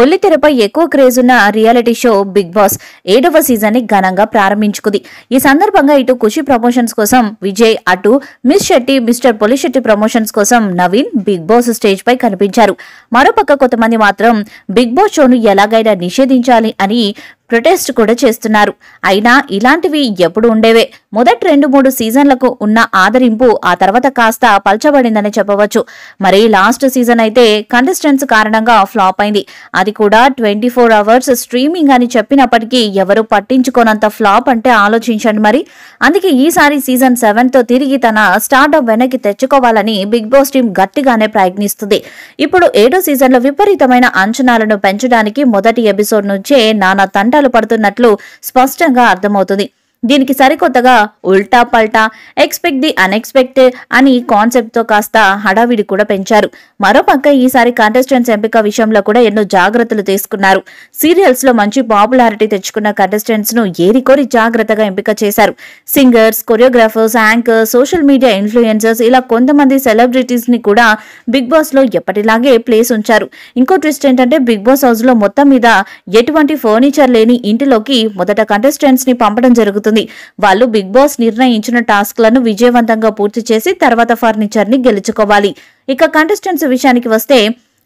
బుల్లితెరపై ఎక్కువ క్రేజ్ ఉన్న reality show Bigg Boss ఏడవ సీజన్ని ఘనంగా ప్రారంభించుకుంది. ఈ సందర్భంగా ఇటు ఖుషి ప్రమోషన్స్ కోసం విజయ్ అటు miss Shetty mister Polishetty promotions కోసం నవీన్ బిగ్ బాస్ స్టేజ్ పై కనిపించారు. మరోపక్క కొంతమంది మాత్రం బిగ్ బాస్ షోను ఎలాగైనా నిషేధించాలి అని ప్రొటెస్ట్ కూడా చేస్తున్నారు. అయినా ఇలాంటివి ఎప్పుడు ఉండేవే. మొదటి రెండు మూడు సీజన్లకు ఉన్న ఆదరింపు ఆ తర్వాత కాస్త పల్చబడిందని చెప్పవచ్చు. మరి లాస్ట్ సీజన్ అయితే కంటెస్టెంట్స్ కారణంగా ఫ్లాప్ అయింది. అది కూడా ట్వంటీ ఫోర్ అవర్స్ స్ట్రీమింగ్ అని చెప్పినప్పటికీ ఎవరు పట్టించుకోనంత ఫ్లాప్ అంటే ఆలోచించండి మరి. అందుకే ఈసారి సీజన్ సెవెన్తో తిరిగి తన స్టార్ట్అప్ వెనక్కి తెచ్చుకోవాలని బిగ్ బాస్ టీం గట్టిగానే ప్రయత్నిస్తుంది. ఇప్పుడు ఏడో సీజన్లో విపరీతమైన అంచనాలను పెంచడానికి మొదటి ఎపిసోడ్ నుంచే నానా తంటాలు పడుతున్నట్లు స్పష్టంగా అర్థమవుతుంది. దీనికి సరికొత్తగా ఉల్టా పల్టా ఎక్స్పెక్ట్ ది అన్ఎక్స్పెక్ట్ అని కాన్సెప్ట్తో కాస్త హడావిడి కూడా పెంచారు. మరోపక్క ఈసారి కంటెస్టెంట్స్ ఎంపిక విషయంలో కూడా ఎన్నో జాగ్రత్తలు తీసుకున్నారు. సీరియల్స్లో మంచి పాపులారిటీ తెచ్చుకున్న కంటెస్టెంట్స్ను ఏరికోరి జాగ్రత్తగా ఎంపిక చేశారు. Singers choreographers anchors social media influencers ఇలా కొంతమంది సెలబ్రిటీస్ని కూడా బిగ్ బాస్లో ఎప్పటిలాగే ప్లేస్ ఉంచారు. ఇంకో ట్విస్ట్ ఏంటంటే బిగ్ బాస్ హౌస్లో మొత్తం మీద ఎటువంటి ఫర్నిచర్ లేని ఇంటిలోకి మొదట కంటెస్టెంట్స్ని పంపడం జరుగుతుంది. వాళ్ళు బిగ్ బాస్ నిర్ణయించిన టాస్క్లను విజయవంతంగా పూర్తి చేసి తర్వాత ఫర్నిచర్ని గెలుచుకోవాలి. ఇక కంటెస్టెంట్స్ విషయానికి వస్తే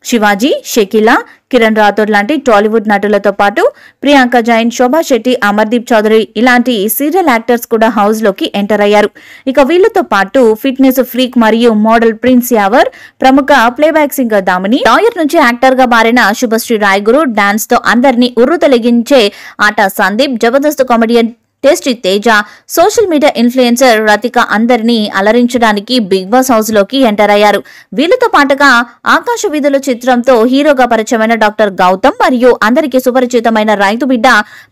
శివాజీ షకీలా కిరణ్ రాథోడ్ లాంటి టాలీవుడ్ నటులతో పాటు ప్రియాంక జైన్ శోభా శెట్టి అమర్దీప్ చౌదరి ఇలాంటి సీరియల్ యాక్టర్స్ కూడా హౌస్లోకి ఎంటర్ అయ్యారు. ఇక వీళ్ళతో పాటు ఫిట్నెస్ ఫ్రీక్ మరియు మోడల్ ప్రిన్స్ యావర్ ప్రముఖ ప్లేబ్యాక్ సింగర్ దామిని లాయర్ నుంచి యాక్టర్గా మారిన శుభశ్రీ రాయ్ గురు డాన్స్తో అందరినీ ఉర్రు తొలగించే ఆట Sandeep Jabardasth comedian tasty Teja. Social media influencer Rathika అందరినీ అలరించడానికి బిగ్ బాస్ హౌస్లోకి ఎంటర్ అయ్యారు. వీళ్ళతో పాటుగా ఆకాశ వీధుల చిత్రంతో హీరోగా పరిచయమైన డాక్టర్ గౌతమ్ మరియు అందరికీ సుపరిచితమైన రైతు బిడ్డ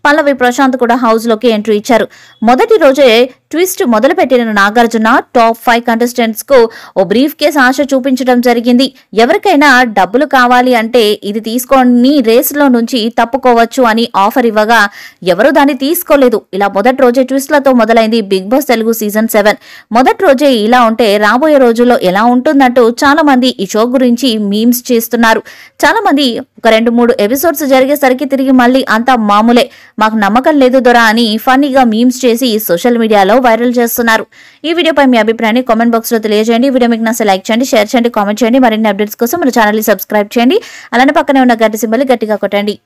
పల్లవి ప్రశాంత్ కూడా హౌస్లోకి ఎంట్రీ ఇచ్చారు. మొదటి రోజే ట్విస్ట్ మొదలుపెట్టిన నాగార్జున టాప్ ఫైవ్ కంటెస్టెంట్స్కు ఓ బ్రీఫ్ కేస్ ఆశ చూపించడం జరిగింది. ఎవరికైనా డబ్బులు కావాలి అంటే ఇది తీసుకొని రేసులో నుంచి తప్పుకోవచ్చు అని ఆఫర్ ఇవ్వగా ఎవరు దాన్ని తీసుకోలేదు. ఇలా మొదటి రోజే ట్విస్ట్లతో మొదలైంది Bigg Boss Telugu season seven. మొదటి రోజే ఇలా ఉంటే రాబోయే రోజుల్లో ఎలా ఉంటుందంటూ చాలా మంది ఈ షో గురించి మీమ్స్ చేస్తున్నారు. చాలా మంది ఒక రెండు మూడు ఎపిసోడ్స్ జరిగేసరికి తిరిగి మళ్ళీ అంతా మామూలే. మాకు నమ్మకం లేదు దొరా అని ఫన్నీగా మీమ్స్ చేసి సోషల్ మీడియాలో వైరల్ చేస్తున్నారు. ఈ వీడియోపై మీ అభిప్రాయాన్ని కామెంట్ బాక్స్లో తెలియజేయండి. వీడియో మీకు నచ్చే లైక్ చేయండి షేర్ చేయండి కామెంట్ చేయండి. మరిన్ని అప్డేట్స్ కోసం మన ఛానల్ సబ్స్క్రైబ్ చేయండి. అలానే పక్కనే ఉన్న గట్టి సింబల్ గట్టిగా కొట్టండి.